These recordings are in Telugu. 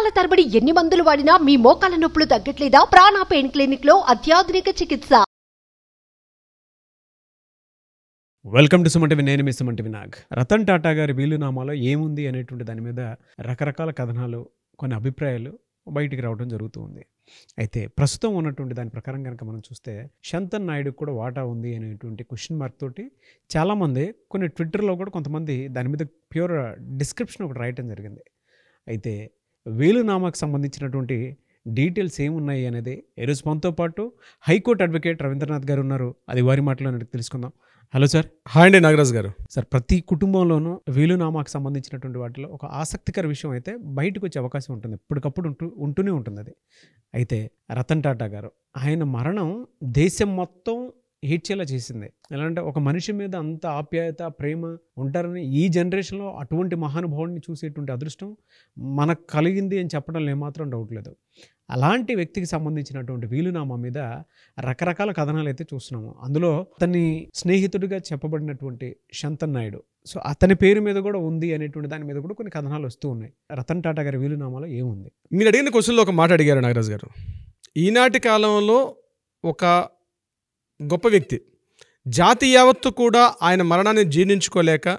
సంవత్సరాల తరబడి ఎన్ని మందులు వాడినా మీ మోకాల నొప్పులు తగ్గట్లేదా? ప్రాణ పెయిన్ క్లినిక్లో అత్యాధునిక చికిత్స. వెల్కమ్ టు సుమంటివి నేను మీ సుమంటి వినాగ్ రతన్ టాటా గారి వీలునామాలో ఏముంది అనేటువంటి దాని మీద రకరకాల కథనాలు కొన్ని అభిప్రాయాలు బయటికి రావడం జరుగుతూ ఉంది. అయితే ప్రస్తుతం ఉన్నటువంటి దాని ప్రకారం కనుక మనం చూస్తే శంతన్ నాయుడు కూడా వాటా ఉంది అనేటువంటి క్వశ్చన్ మార్క్ తోటి చాలామంది కొన్ని ట్విట్టర్లో కూడా కొంతమంది దాని మీద ప్యూర్ డిస్క్రిప్షన్ ఒకటి రాయటం జరిగింది. అయితే వీలునామాకు సంబంధించినటువంటి డీటెయిల్స్ ఏమున్నాయి అనేది ఈరోజు మనతో పాటు హైకోర్టు అడ్వకేట్ రవీంద్రనాథ్ గారు ఉన్నారు. అది వారి మాటలో తెలుసుకుందాం. Hello sir. హాయ్ అండి నాగరాజు గారు. సార్ ప్రతి కుటుంబంలోనూ వీలునామాకు సంబంధించినటువంటి వాటిలో ఒక ఆసక్తికర విషయం అయితే బయటకు వచ్చే అవకాశం ఉంటుంది. ఎప్పటికప్పుడు ఉంటూ ఉంటూనే ఉంటుంది అది. అయితే రతన్ టాటా గారు ఆయన మరణం దేశం మొత్తం హీడ్చేలా చేసింది. ఎలా అంటే ఒక మనిషి మీద అంత ఆప్యాయత ప్రేమ ఉంటారని ఈ జనరేషన్లో అటువంటి మహానుభావుడిని చూసేటువంటి అదృష్టం మనకు కలిగింది అని చెప్పడంలో ఏమాత్రం డౌట్ లేదు. అలాంటి వ్యక్తికి సంబంధించినటువంటి వీలునామా మీద రకరకాల కథనాలు అయితే చూస్తున్నాము. అందులో అతని స్నేహితుడిగా చెప్పబడినటువంటి శంతన్ నాయుడు. సో అతని పేరు మీద కూడా ఉంది అనేటువంటి దాని మీద కూడా కొన్ని కథనాలు వస్తూ ఉన్నాయి. రతన్ టాటా గారి వీలునామాలో ఏముంది? మీరు అడిగిన క్వశ్చన్లో ఒక మాట అడిగారు నాగరాజు గారు. ఈనాటి కాలంలో ఒక గొప్ప వ్యక్తి. జాతి యావత్తు కూడా ఆయన మరణాన్ని జీర్ణించుకోలేక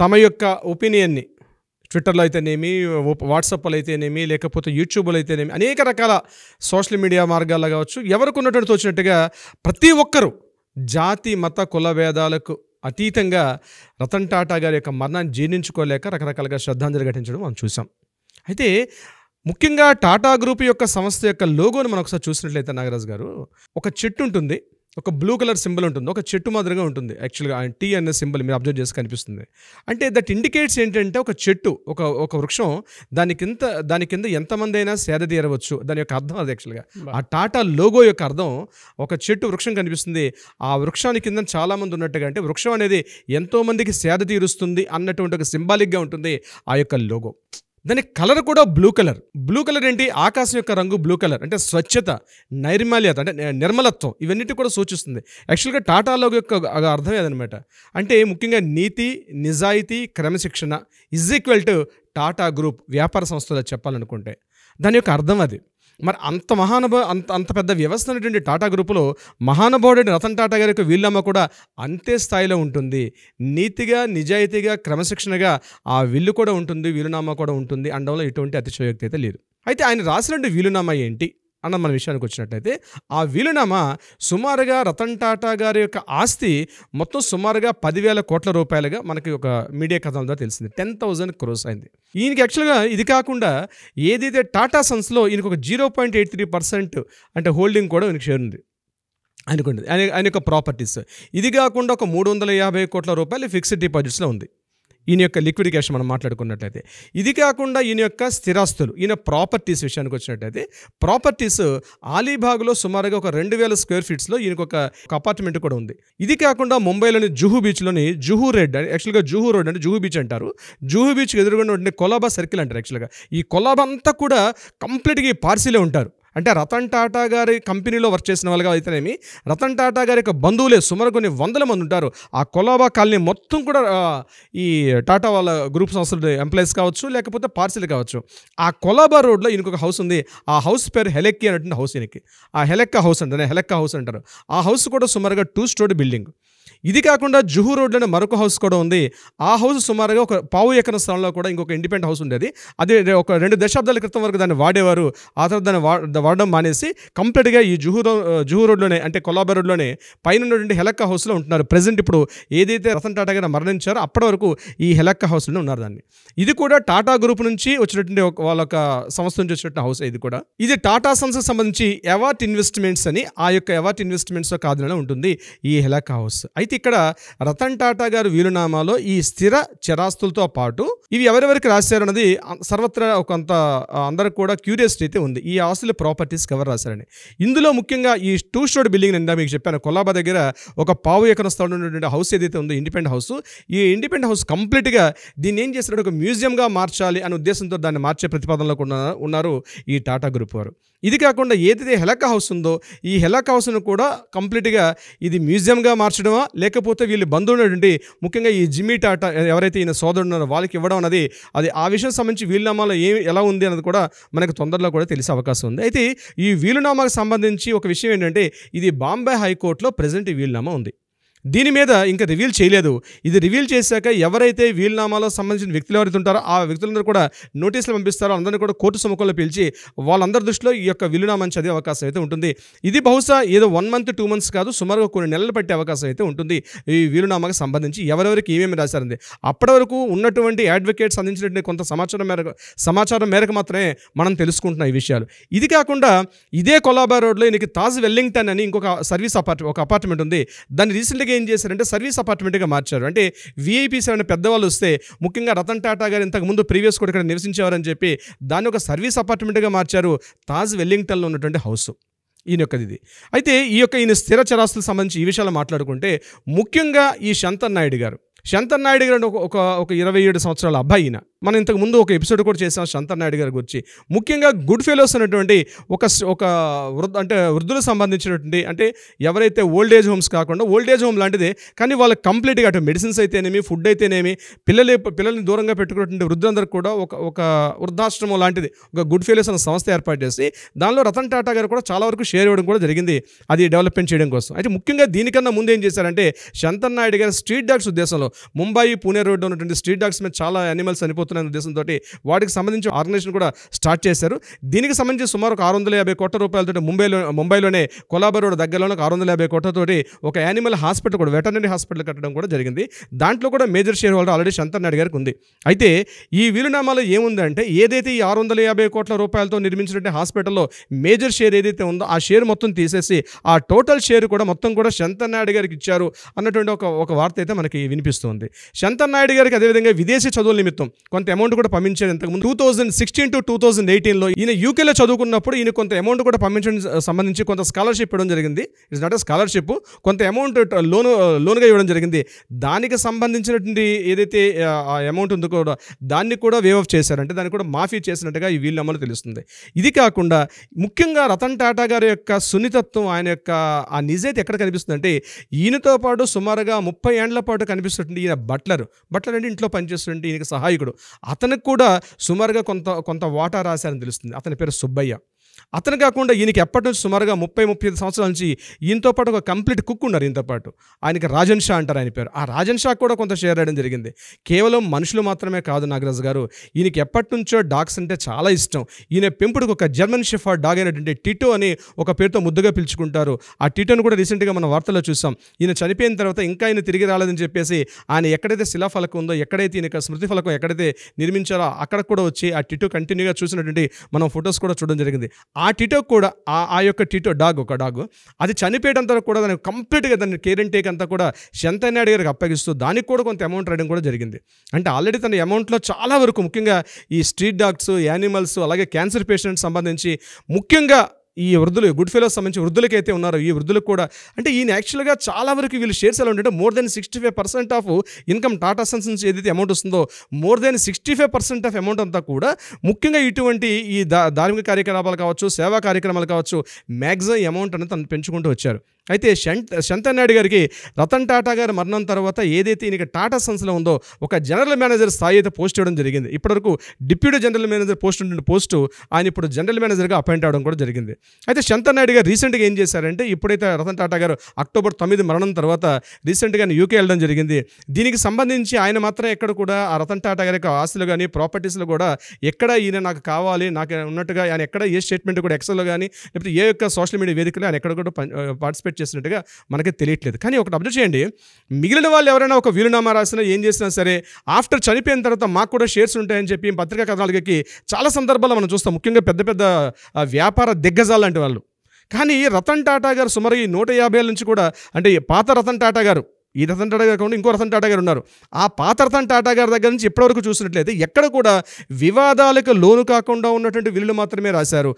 తమ యొక్క ఒపీనియన్ని ట్విట్టర్లో అయితేనేమి వాట్సాప్లో అయితేనేమి లేకపోతే యూట్యూబ్లో అయితేనేమి అనేక రకాల సోషల్ మీడియా మార్గాల్లో కావచ్చు ఎవరికి ఉన్నటువంటి తోచినట్టుగా ప్రతి ఒక్కరూ జాతి మత కుల భేదాలకు అతీతంగా రతన్ టాటా గారి యొక్క మరణాన్ని జీర్ణించుకోలేక రకరకాలుగా శ్రద్ధాంజలి ఘటించడం మనం చూసాం అయితే ముఖ్యంగా టాటా గ్రూప్ యొక్క సంస్థ యొక్క లోగోని మనం ఒకసారి చూసినట్లయితే నాగరాజు గారు ఒక చెట్టు ఉంటుంది. ఒక బ్లూ కలర్ సింబల్ ఉంటుంది. ఒక చెట్టు మాదిరిగా ఉంటుంది. యాక్చువల్గా టీ అనే సింబల్ మీరు అబ్జర్వ్ చేసి కనిపిస్తుంది. అంటే దట్ ఇండికేట్స్ ఏంటంటే ఒక చెట్టు ఒక ఒక వృక్షం దాని కింద దాని కింద ఎంతమంది అయినా సేద తీరవచ్చు. దాని యొక్క అర్థం అది యాక్చువల్గా ఆ టాటా లోగో యొక్క అర్థం ఒక చెట్టు వృక్షం కనిపిస్తుంది. ఆ వృక్షానికి కింద చాలా మంది ఉన్నట్టుగా అంటే వృక్షం అనేది ఎంతో మందికి సేద తీరుస్తుంది అన్నటువంటి ఒక సింబాలిక్గా ఉంటుంది ఆ యొక్క లోగో దాని కలర్ కూడా బ్లూ కలర్. బ్లూ కలర్ ఏంటి? ఆకాశం యొక్క రంగు బ్లూ కలర్. అంటే స్వచ్ఛత నైర్మల్యత అంటే నిర్మలత్వం ఇవన్నిటి కూడా సూచిస్తుంది. యాక్చువల్గా టాటా లోగో యొక్క అర్థం ఏదనమాట అంటే ముఖ్యంగా నీతి నిజాయితీ క్రమశిక్షణ is equal to Tata group వ్యాపార సంస్థలో చెప్పాలనుకుంటే. దాని యొక్క అర్థం అది. మరి అంత మహానుభా అంత అంత పెద్ద వ్యవస్థ అనేటువంటి టాటా గ్రూపులో మహానుభావుడైన రతన్ టాటా గారి యొక్క వీళ్ళమ్మ కూడా అంతే స్థాయిలో ఉంటుంది. నీతిగా నిజాయితీగా క్రమశిక్షణగా ఆ విల్లు కూడా ఉంటుంది వీలునామా కూడా ఉంటుంది అనడంలో ఎటువంటి అతిశయోక్తి అయితే లేదు. అయితే ఆయన రాసినటువంటి వీలునామా ఏంటి? అన్న మన విషయానికి వచ్చినట్టయితే ఆ వీలునామా సుమారుగా రతన్ టాటా గారి యొక్క ఆస్తి మొత్తం సుమారుగా పదివేల కోట్ల రూపాయలుగా మనకి ఒక మీడియా కథల ద్వారా తెలిసింది. టెన్ థౌజండ్ క్రోస్ అయింది. ఈయనకి యాక్చువల్గా ఇది కాకుండా ఏదైతే టాటా సన్స్లో ఈయనకు ఒక zero point eight three percent అంటే హోల్డింగ్ కూడా ఈయనకి షేర్ ఉంది. ఆయనకుంది ఆయన ఆయన యొక్క ప్రాపర్టీస్. ఇది కాకుండా ఒక మూడు వందల యాభై కోట్ల రూపాయలు ఫిక్స్డ్ డిపాజిట్స్లో ఉంది. ఈయన యొక్క లిక్విడ్ క్యాష్ మనం మాట్లాడుకున్నట్టయితే ఇది కాకుండా ఈయన యొక్క స్థిరాస్తులు ఈయన ప్రాపర్టీస్ విషయానికి వచ్చినట్టయితే ప్రాపర్టీస్ ఆలీబాగ్లో సుమారుగా ఒక రెండు వేల స్క్వేర్ ఫీట్స్లో ఈయనకు ఒక అపార్ట్మెంట్ కూడా ఉంది. ఇది కాకుండా ముంబైలోని జుహూ బీచ్లోని జుహూ రెడ్ అని యాక్చువల్గా జుహూ రోడ్ అంటే జుహూ బీచ్ అంటారు. జుహూ బీచ్కి ఎదురుగా ఉండే కొలాబా సర్కిల్ అంటారు యాక్చువల్గా. ఈ కొలాబా అంతా కూడా కంప్లీట్గా ఈ పార్సీలే ఉంటారు. అంటే రతన్ టాటా గారి కంపెనీలో వర్క్ చేసిన వాళ్ళగా అయితేనేమి రతన్ టాటా గారి యొక్క బంధువులే సుమారు కొన్ని వందల మంది ఉంటారు. ఆ కొలాబా కాలనీ మొత్తం కూడా ఈ టాటా వాళ్ళ గ్రూప్ సంస్థలు ఎంప్లాయీస్ కావచ్చు లేకపోతే పార్సిల్ కావచ్చు. ఆ కొలాబా రోడ్లో ఈయనకు ఒక హౌస్ ఉంది. ఆ హౌస్ పేరు హెలెక్కి అనేటువంటి హౌస్ ఈయనకి. ఆ హెలెక్క హౌస్ అంటారు హెలెక్క హౌస్ అంటారు. ఆ హౌస్ కూడా సుమారుగా టూ స్టోరీ బిల్డింగ్. ఇది కాకుండా జుహూ రోడ్లోనే మరొక హౌస్ కూడా ఉంది. ఆ హౌస్ సుమారుగా ఒక పావు ఎకరం స్థలంలో కూడా ఇంకొక ఇండిపెండెంట్ హౌస్ ఉండేది. అది ఒక రెండు దశాబ్దాల క్రితం వరకు దాన్ని వాడేవారు. ఆ తర్వాత దాన్ని వాడడం మానేసి కంప్లీట్గా ఈ జుహూ రో జుహూ రోడ్లోనే అంటే కొలాబా రోడ్లోనే పైన ఉన్నటువంటి హెలక్క హౌస్లో ఉంటున్నారు. ప్రజెంట్ ఇప్పుడు ఏదైతే రతన్ టాటా గారు మరణించారో అప్పటి వరకు ఈ హెలక్క హౌస్లోనే ఉన్నారు దాన్ని. ఇది కూడా టాటా గ్రూప్ నుంచి వచ్చినటువంటి వాళ్ళ ఒక సంస్థ నుంచి వచ్చినటువంటి హౌస్ ఇది కూడా. ఇది టాటా సంస్థకు సంబంధించి ఎవార్ట్ ఇన్వెస్ట్మెంట్స్ అని ఆ యొక్క ఎవార్ట్ ఇన్వెస్ట్మెంట్స్ కాదులో ఉంటుంది ఈ హెలక్క హౌస్. అయితే ఇక్కడ రతన్ టాటా గారు వీలునామాలో ఈ స్థిర చరాస్తులతో పాటు ఇవి ఎవరెవరికి రాశారు అన్నది సర్వత్రా కొంత అందరికి కూడా క్యూరియాసిటీ అయితే ఉంది. ఈ ఆస్తుల ప్రాపర్టీస్ ఎవరు రాశారని ఇందులో ముఖ్యంగా ఈ టూ స్టోర్ బిల్డింగ్ నిండా మీకు చెప్పాను. కొలాబా దగ్గర ఒక పావు ఎకరం స్థలం ఉన్నటువంటి హౌస్ ఏదైతే ఉందో ఇండిపెండెంట్ హౌస్ ఈ ఇండిపెండెంట్ హౌస్ కంప్లీట్గా దీన్ని ఏం చేస్తున్నాడు ఒక మ్యూజియంగా మార్చాలి అనే ఉద్దేశంతో దాన్ని మార్చే ప్రతిపాదనలో కూడా ఉన్నారు ఈ టాటా గ్రూప్ వారు. ఇది కాకుండా ఏదైతే హెలక హౌస్ ఉందో ఈ హెలక హౌస్ను కూడా కంప్లీట్గా ఇది మ్యూజియంగా మార్చడమా లేకపోతే వీళ్ళు బంధువులు ముఖ్యంగా ఈ జిమ్మీ టాటా ఎవరైతే ఈయన సోదరుడు ఉన్నారో వాళ్ళకి ఇవ్వడం అన్నది అది ఆ విషయం సంబంధించి వీలునామాలో ఏమి ఎలా ఉంది అన్నది కూడా మనకు తొందరలో కూడా తెలిసే అవకాశం ఉంది. అయితే ఈ వీలునామాకు సంబంధించి ఒక విషయం ఏంటంటే ఇది బాంబే హైకోర్టులో ప్రజెంట్ ఈ వీలునామా ఉంది. దీని మీద ఇంకా రివీల్ చేయలేదు. ఇది రివీల్ చేశాక ఎవరైతే వీలునామాలో సంబంధించిన వ్యక్తులు ఎవరైతే ఉంటారో ఆ వ్యక్తులందరూ కూడా నోటీసులు పంపిస్తారో అందరినీ కూడా కోర్టు సముఖంలో పిలిచి వాళ్ళందరి దృష్టిలో ఈ యొక్క వీలునామాని చదివే అవకాశం అయితే ఉంటుంది. ఇది బహుశా ఏదో వన్ మంత్ టూ మంత్స్ కాదు సుమారుగా కొన్ని నెలలు పట్టే అవకాశం అయితే ఉంటుంది ఈ వీలునామాకి సంబంధించి. ఎవరెవరికి ఏమేమి రాశారంది అప్పటి వరకు ఉన్నటువంటి అడ్వకేట్స్ అందించినటువంటి కొంత సమాచారం మేరకు సమాచారం మేరకు మాత్రమే మనం తెలుసుకుంటున్నాం ఈ విషయాలు. ఇది కాకుండా ఇదే కొలాబా రోడ్లో ఈయనకి తాజ్ వెల్లింగ్టన్ అని ఇంకొక సర్వీస్ అపార్ట్ ఒక అపార్ట్మెంట్ ఉంది. దాన్ని రీసెంట్గా ఏం చేశారంటే సర్వీస్ అపార్ట్మెంట్గా మార్చారు. అంటే వీఐపీస్ ఏమైనా పెద్దవాళ్ళు వస్తే ముఖ్యంగా రతన్ టాటా గారు ఇంతకు ముందు ప్రీవియస్ కూడా ఇక్కడ నివసించేవారని చెప్పి దాన్ని ఒక సర్వీస్ అపార్ట్మెంట్గా మార్చారు తాజ్ వెల్లింగ్టన్లో ఉన్నటువంటి హౌస్. ఈయన యొక్కది ఇది. అయితే ఈ యొక్క ఈయన స్థిర చరాస్తులకు సంబంధించి ఈ విషయాలు మాట్లాడుకుంటే ముఖ్యంగా ఈ శంతన్ నాయుడు గారు శంతన్ నాయుడు గారు అంటే ఒక ఒక ఇరవై ఏడు సంవత్సరాల అబ్బాయి ఈయన మనం ఇంతకు ముందు ఒక ఎపిసోడ్ కూడా చేసాం శంతన్ నాయుడు గారి గురించి. ముఖ్యంగా గుడ్ ఫెలోస్ అనేటువంటి ఒక ఒక వృద్ధ అంటే వృద్ధులకు సంబంధించినటువంటి అంటే ఎవరైతే ఓల్డ్ ఏజ్ హోమ్స్ కాకుండా ఓల్డ్ ఏజ్ హోమ్ లాంటిదే కానీ వాళ్ళకి కంప్లీట్గా అటు మెడిసిన్స్ అయితేనేమి ఫుడ్ అయితేనేమి పిల్లలు పిల్లల్ని దూరంగా పెట్టుకున్నటువంటి వృద్ధులందరికీ కూడా ఒక ఒక వృద్ధాశ్రమం లాంటిది ఒక గుడ్ ఫెలోస్ అనే సంస్థ ఏర్పాటు చేసి దానిలో రతన్ టాటా గారు కూడా చాలా వరకు షేర్ ఇవ్వడం కూడా జరిగింది అది డెవలప్మెంట్ చేయడం కోసం. అయితే ముఖ్యంగా దీనికన్నా ముందు ఏం చేశారంటే శంతన్ నాయుడు గారు స్ట్రీట్ డాగ్స్ ఉద్దేశంలో ముంబై పూణే రోడ్డు ఉన్నటువంటి స్ట్రీట్ డాగ్స్ మీద చాలా యానిమల్స్ చనిపోతున్నాయనే ఉద్దేశంతో వాటికి సంబంధించి ఆర్గనైజేషన్ కూడా స్టార్ట్ చేశారు. దీనికి సంబంధించి సుమారు ఒక ఆరు వందల యాభై కోట్ల రూపాయలతో ముంబైలో ముంబైలోనే కొలాబా రోడ్ దగ్గరలోనే ఒక ఆరు వందల యాభై కోట్లతోటి ఒక యానిమల్ హాస్పిటల్ కూడా వెటర్నరీ హాస్పిటల్ కట్టడం కూడా జరిగింది. దాంట్లో కూడా major share holder already Shantan Naidu గారికి ఉంది. అయితే ఈ వీలునామాలో ఏముందంటే ఏదైతే ఈ ఆరు వందల యాభై కోట్ల రూపాయలతో నిర్మించినటువంటి హాస్పిటల్లో మేజర్ షేర్ ఏదైతే ఉందో ఆ షేర్ మొత్తం తీసేసి ఆ టోటల్ షేర్ కూడా మొత్తం కూడా శంతన్ నాయుడు గారికి ఇచ్చారు అన్నటువంటి ఒక ఒక వార్త అయితే మనకి వినిపిస్తుంది. శంతన్ నాయుడు గారికి అదేవిధంగా విదేశీ చదువుల నిమిత్తం కొంత అమౌంట్ కూడా పంపించారు. ఇంతకుముందు two thousand sixteen to two thousand ఎయిటీన్లో ఈయన యూకేలో చదువుకున్నప్పుడు ఈయన కొంత అమౌంట్ కూడా పంపించడం సంబంధించి కొంత స్కాలర్షిప్ ఇవ్వడం జరిగింది. ఇట్స్ నాట్ స్కాలర్షిప్ కొంత అమౌంట్ లోన్ లోన్గా ఇవ్వడం జరిగింది. దానికి సంబంధించినటువంటి ఏదైతే ఆ అమౌంట్ ఉందో కూడా దాన్ని కూడా వేవ్ ఆఫ్ చేశారంటే దాన్ని కూడా మాఫీ చేసినట్టుగా ఈ వీళ్ళు అమలు తెలుస్తుంది. ఇది కాకుండా ముఖ్యంగా రతన్ టాటా గారి యొక్క సున్నితత్వం ఆయన యొక్క ఆ నిజైతే ఎక్కడ కనిపిస్తుంది అంటే ఈయనతో పాటు సుమారుగా ముప్పై ఏండ్ల పాటు కనిపిస్తుంది ఈయన బట్లర్. బట్లర్ అంటే ఇంట్లో పనిచేస్తుండే ఈయనకి సహాయకుడు. అతనికి కూడా సుమారుగా కొంత కొంత వాటా రాశారని తెలుస్తుంది. అతని పేరు సుబ్బయ్య. అతను కాకుండా ఈయనకి ఎప్పటి నుంచి సుమారుగా ముప్పై ముప్పై ఐదు సంవత్సరాల నుంచి ఈయనతో పాటు ఒక కంప్లీట్ కుక్ ఉన్నారు ఈయనతో పాటు. ఆయనకి రాజన్ షా అంటారు ఆయన పేరు. ఆ రాజన్ షా కూడా కొంత షేర్ అయ్యడం జరిగింది. కేవలం మనుషులు మాత్రమే కాదు నాగరాజ్ గారు ఈయనకి ఎప్పటి నుంచో డాగ్స్ అంటే చాలా ఇష్టం. ఈయన పెంపుడుకు ఒక జర్మన్ షెఫర్డ్ డాగ్ అయినటువంటి టిటో అని ఒక పేరుతో ముద్దుగా పిలుచుకుంటారు. ఆ టిటోను కూడా రీసెంట్గా మనం వార్తల్లో చూసాం. ఈయన చనిపోయిన తర్వాత ఇంకా ఆయన తిరిగి రాలేదని చెప్పేసి ఆయన ఎక్కడైతే శిలాఫలకం ఉందో ఎక్కడైతే ఈయన స్మృతి ఫలకం ఎక్కడైతే నిర్మించారో అక్కడ కూడా వచ్చి ఆ టిటో కంటిన్యూగా చూసినటువంటి మనం ఫొటోస్ కూడా చూడడం జరిగింది. ఆ టిటో కూడా ఆ ఆ యొక్క టిటో డాగ్ ఒక డాగ్ అది చనిపోయేటంతా కూడా దాన్ని కంప్లీట్గా దాన్ని కేర్ అండ్ టేక్ అంతా కూడా శంతనాయుడు గారికి అప్పగిస్తూ దానికి కూడా కొంత అమౌంట్ రాయడం కూడా జరిగింది. అంటే ఆల్రెడీ తన అమౌంట్లో చాలా వరకు ముఖ్యంగా ఈ స్ట్రీట్ డాగ్స్ యానిమల్స్ అలాగే క్యాన్సర్ పేషెంట్స్ సంబంధించి ముఖ్యంగా ఈ వృద్ధులు గుడ్ ఫెలోస్ సంబంధించి వృద్ధులకి అయితే ఉన్నారో. ఈ వృద్ధులకు కూడా అంటే ఈయన యాక్చువల్గా చాలా వరకు వీళ్ళు షేర్స్ ఎలా ఉంటే more than sixty five percent of income Tata sons నుంచి ఏదైతే అమౌంట్ వస్తుందో more than sixty five percent of amount అంతా కూడా ముఖ్యంగా ఇటువంటి ఈ ధార్మిక కార్యకలాపాలు కావచ్చు సేవా కార్యక్రమాలు కావచ్చు మ్యాక్సిమం అమౌంట్ అనేది తను పెంచుకుంటూ వచ్చారు. అయితే శంత శంతన్ నాయుడు గారికి రతన్ టాటా గారి మరణం తర్వాత ఏదైతే ఈయనకి టాటా సన్స్లో ఉందో ఒక జనరల్ మేనేజర్ స్థాయి అయితే పోస్ట్ ఇవ్వడం జరిగింది. ఇప్పటివరకు డిప్యూటీ జనరల్ మేనేజర్ పోస్ట్ ఉండే పోస్టు ఆయన ఇప్పుడు జనరల్ మేనేజర్గా అపాయింట్ అవ్వడం కూడా జరిగింది. అయితే శంతన్ నాయుడు గారు రీసెంట్గా ఏం చేశారంటే ఇప్పుడైతే రతన్ టాటా గారు అక్టోబర్ తొమ్మిది మరణం తర్వాత రీసెంట్గా యూకే వెళ్ళడం జరిగింది. దీనికి సంబంధించి ఆయన మాత్రం ఎక్కడ కూడా ఆ రతన్ టాటా గారి యొక్క ఆస్తులు కానీ ప్రాపర్టీస్లో కూడా ఎక్కడ ఈయన నాకు కావాలి నాకు ఉన్నట్టుగా ఆయన ఎక్కడ ఏ స్టేట్మెంట్ కూడా ఎక్సెల్లో కానీ లేకపోతే ఏ యొక్క సోషల్ మీడియా వేదికలో ఆయన ఎక్కడ కూడా పార్టిసిపేట్ చేసినట్టుగా మనకి తెలియట్లేదు. కానీ ఒకటి అబ్జర్వ్ చేయండి. మిగిలిన వాళ్ళు ఎవరైనా ఒక వీలునామా రాసినా ఏం చేసినా సరే ఆఫ్టర్ చనిపోయిన తర్వాత మాకు కూడా షేర్స్ ఉంటాయని చెప్పి పత్రికా కథనాలకి చాలా సందర్భాల్లో మనం చూస్తాం. ముఖ్యంగా పెద్ద పెద్ద వ్యాపార దిగ్గజాలు లాంటి వాళ్ళు. కానీ రతన్ టాటా గారు సుమారు ఈ నూట యాభై ఏళ్ళ నుంచి కూడా అంటే ఈ పాత రతన్ టాటా గారు ఈ రతన్ టాటా గారు కాకుండా ఇంకో రతన్ టాటా గారు ఉన్నారు. ఆ పాత రతన్ టాటా గారి దగ్గర నుంచి ఇప్పటివరకు చూసినట్లయితే ఎక్కడ కూడా వివాదాలకు లోను కాకుండా ఉన్నటువంటి విల్లు మాత్రమే రాశారు.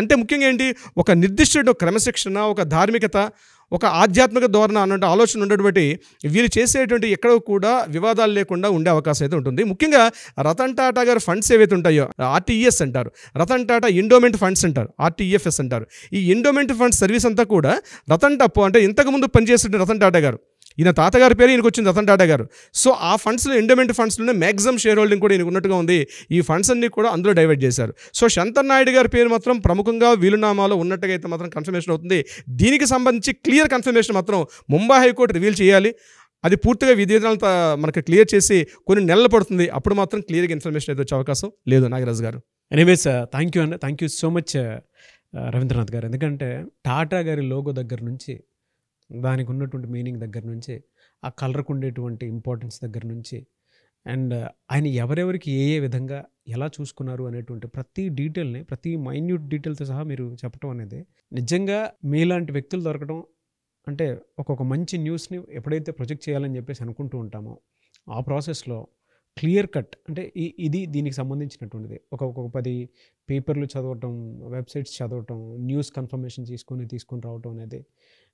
అంటే ముఖ్యంగా ఏంటి? ఒక నిర్దిష్ట క్రమశిక్షణ ఒక ధార్మికత ఒక ఆధ్యాత్మిక ధోరణ అన్నట్టు ఆలోచన ఉన్నటువంటి వీరు చేసేటువంటి ఎక్కడ కూడా వివాదాలు లేకుండా ఉండే అవకాశం అయితే ఉంటుంది. ముఖ్యంగా రతన్ టాటా గారు ఫండ్స్ ఏవైతే ఉంటాయో ఆర్టీఎస్ అంటారు రతన్ టాటా ఇండోమెంట్ ఫండ్స్ అంటారు ఆర్టీఎఫ్ఎస్ అంటారు. ఈ ఇండోమెంట్ ఫండ్స్ సర్వీస్ అంతా కూడా రతన్ టప్పు అంటే ఇంతకుముందు పనిచేస్తుంటే రతన్ టాటా గారు ఈయన తాతగారి పేరు ఈయనకు వచ్చింది రతన్ టాటా గారు. సో ఆ ఫండ్స్లో ఎండమెంట్ ఫండ్స్లోనే మ్యాక్సిమం షేర్ హోల్డింగ్ కూడా ఈయనకు ఉన్నట్టుగా ఉంది. ఈ ఫండ్స్ అన్ని కూడా అందులో డైవర్ట్ చేశారు. సో శంతన్ నాయుడు గారి పేరు మాత్రం ప్రముఖంగా వీలునామాలో ఉన్నట్టుగా అయితే మాత్రం కన్ఫర్మేషన్ అవుతుంది. దీనికి సంబంధించి క్లియర్ కన్ఫర్మేషన్ మాత్రం ముంబై హైకోర్టు రివీల్ చేయాలి. అది పూర్తిగా విధినంత మనకి క్లియర్ చేసి కొన్ని నెలలు పడుతుంది. అప్పుడు మాత్రం క్లియర్గా ఇన్ఫర్మేషన్ అయితే వచ్చే అవకాశం లేదు నాగరాజ్ గారు. ఎనీవేస్ థ్యాంక్ యూ అండి thank you so much Ravindranath గారు. ఎందుకంటే టాటా గారి లోగో దగ్గర నుంచి దానికి ఉన్నటువంటి మీనింగ్ దగ్గర నుంచి ఆ కలర్కు ఉండేటువంటి ఇంపార్టెన్స్ దగ్గర నుంచి అండ్ ఆయన ఎవరెవరికి ఏ ఏ విధంగా ఎలా చూసుకున్నారు అనేటువంటి ప్రతి డీటెయిల్ని ప్రతి మైన్యూట్ డీటెయిల్తో సహా మీరు చెప్పడం అనేది నిజంగా మీలాంటి వ్యక్తులు దొరకడం అంటే ఒక్కొక్క మంచి న్యూస్ని ఎప్పుడైతే ప్రొజెక్ట్ చేయాలని చెప్పేసి అనుకుంటూ ఉంటామో ఆ ప్రాసెస్లో క్లియర్ కట్ అంటే ఈ ఇది దీనికి సంబంధించినటువంటిది. ఒక ఒక పది పేపర్లు చదవటం వెబ్సైట్స్ చదవటం న్యూస్ కన్ఫర్మేషన్ తీసుకొని తీసుకొని రావటం అనేది.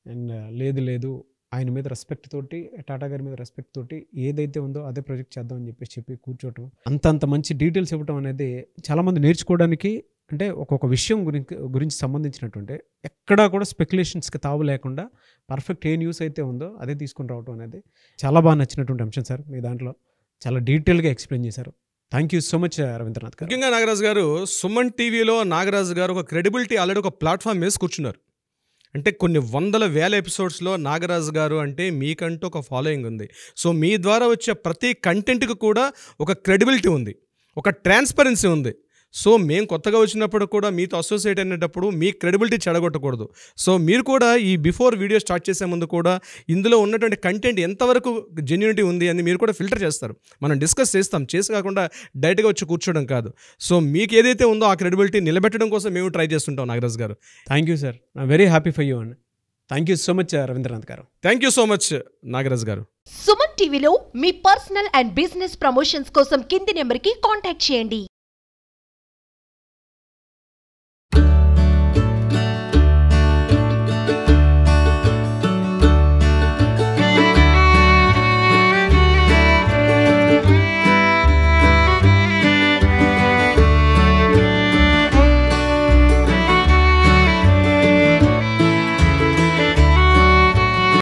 అండ్ లేదు లేదు ఆయన మీద రెస్పెక్ట్ తోటి టాటా గారి మీద రెస్పెక్ట్ తోటి ఏదైతే ఉందో అదే ప్రాజెక్ట్ చేద్దామని చెప్పేసి చెప్పి కూర్చోవటం అంత అంత మంచి డీటెయిల్స్ ఇవ్వటం అనేది చాలామంది నేర్చుకోవడానికి అంటే ఒక్కొక్క విషయం గురించి గురించి సంబంధించినటువంటి ఎక్కడా కూడా స్పెక్యులేషన్స్కి తావు లేకుండా పర్ఫెక్ట్ ఏ న్యూస్ అయితే ఉందో అదే తీసుకొని రావటం అనేది చాలా బాగా నచ్చినటువంటి అంశం సార్ మీ దాంట్లో. చాలా డీటెయిల్గా ఎక్స్ప్లెయిన్ చేశారు. Thank you so much Ravindranath గారు. ముఖ్యంగా నాగరాజు గారు సుమన్ టీవీలో నాగరాజు గారు ఒక క్రెడిబిలిటీ ఆల్రెడీ ఒక ప్లాట్ఫామ్ వేసి కూర్చున్నారు. అంటే కొన్ని వందల వేల ఎపిసోడ్స్లో నాగరాజు గారు అంటే మీకంటూ ఒక ఫాలోయింగ్ ఉంది. సో మీ ద్వారా వచ్చే ప్రతి కంటెంట్కి కూడా ఒక క్రెడిబిలిటీ ఉంది. ఒక ట్రాన్స్పరెన్సీ ఉంది. సో మేము కొత్తగా వచ్చినప్పుడు కూడా మీతో అసోసియేట్ అయినప్పుడు మీ క్రెడిబిలిటీ చెడగొట్టకూడదు. సో మీరు కూడా ఈ బిఫోర్ వీడియో స్టార్ట్ చేసే ముందు కూడా ఇందులో ఉన్నటువంటి కంటెంట్ ఎంతవరకు జెన్యూనిటీ ఉంది అని మీరు కూడా ఫిల్టర్ చేస్తారు. మనం డిస్కస్ చేస్తాం. చేసి కాకుండా డైరెక్ట్గా వచ్చి కూర్చోవడం కాదు. సో మీకు ఏదైతే ఉందో ఆ క్రెడిబిలిటీ నిలబెట్టడం కోసం మేము ట్రై చేస్తుంటాం నాగరాజ్ గారు. Thank you sir very happy for you అండి thank you so much Ravindranath గారు. Thank you so much Nagaraj గారు. సుమన్ టీవీలో మీ పర్సనల్ అండ్ బిజినెస్ ప్రమోషన్స్ కోసం కింది నెంబర్కి కాంటాక్ట్ చేయండి.